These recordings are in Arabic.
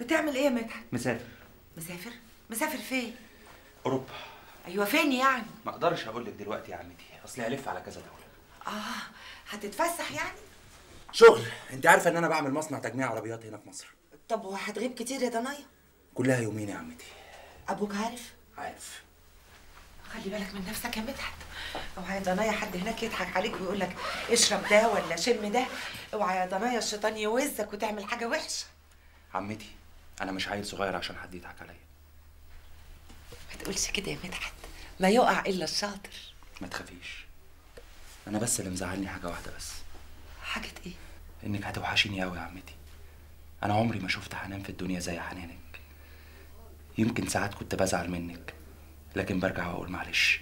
بتعمل إيه يا مدحت؟ مسافر. مسافر؟ مسافر فين؟ أوروبا. أيوه فين يعني؟ ما أقدرش أقول لك دلوقتي يا عمتي اصلي هلف على كذا دولة. آه هتتفسح يعني؟ شغل أنت عارفة إن أنا بعمل مصنع تجميع عربيات هنا في مصر. طب وهتغيب كتير يا ضنايا كلها يومين يا عمتي. أبوك عارف؟ عارف. خلي بالك من نفسك يا مدحت. اوعى يا ضنايا حد هناك يضحك عليك ويقول لك اشرب ده ولا شم ده. اوعى يا ضنايا الشيطان يوزك وتعمل حاجة وحشة. عمتي أنا مش عيل صغير عشان حد يضحك عليا. ما تقولش كده يا مدحت. ما يقع إلا الشاطر. ما تخافيش. أنا بس اللي مزعلني حاجة واحدة بس. حاجة إيه؟ إنك هتوحشيني قوي يا عمتي. أنا عمري ما شفت حنان في الدنيا زي حنانك. يمكن ساعات كنت بزعل منك لكن برجع وأقول معلش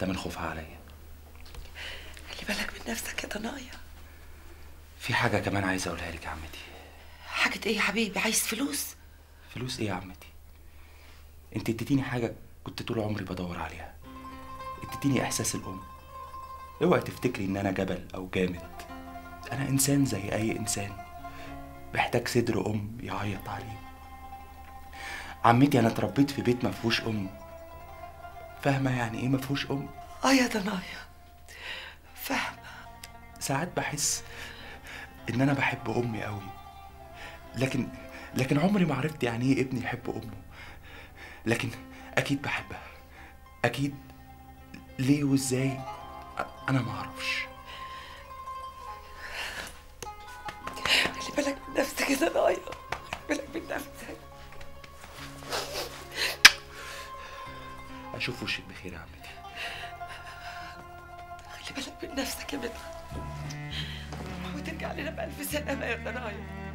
ده من خوفها عليا. خلي بالك من نفسك يا ضنايا في حاجة كمان عايز أقولها لك يا عمتي. حاجة إيه يا حبيبي؟ عايز فلوس؟ فلوس إيه يا عمتي؟ أنت اديتيني حاجة كنت طول عمري بدور عليها. اديتيني إحساس الأم. أوعي تفتكري إن أنا جبل أو جامد. أنا إنسان زي أي إنسان. محتاج صدر أم يعيط عليه. عمتي أنا اتربيت في بيت ما فيهوش أم. فاهمة يعني إيه ما فيهوش أم؟ آه يا ضنايا فاهمة. ساعات بحس إن أنا بحب أمي قوي لكن لكن عمري ما عرفت يعني إيه ابني يحب أمه. لكن أكيد بحبها. أكيد ليه وإزاي؟ أنا ما أعرفش. خلي بالك من نفسك يا ضنايا خلي بالك من نفسك. أشوف وشك بخير يا عمتي. خلي بالك من نفسك يا مدحت وترجع لنا بألف سلامة يا ضنايا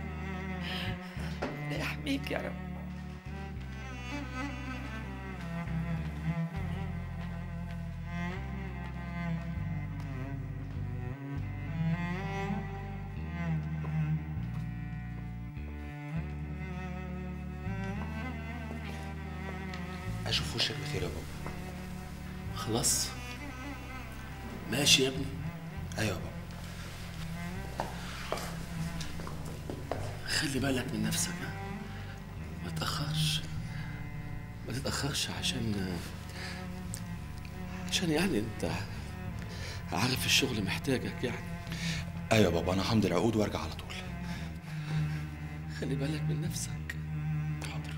يحميك يا رب. أشوف وشك بخير يا بابا. خلاص؟ ماشي يا ابني. أيوه يا بابا. خلي بالك من نفسك ها؟ تتأخرش. ما تتأخرش عشان عشان يعني انت عارف الشغل محتاجك يعني. أيوه يا بابا أنا همضي العقود وأرجع على طول. خلي بالك من نفسك. حاضر.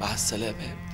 مع السلامة يا ابني.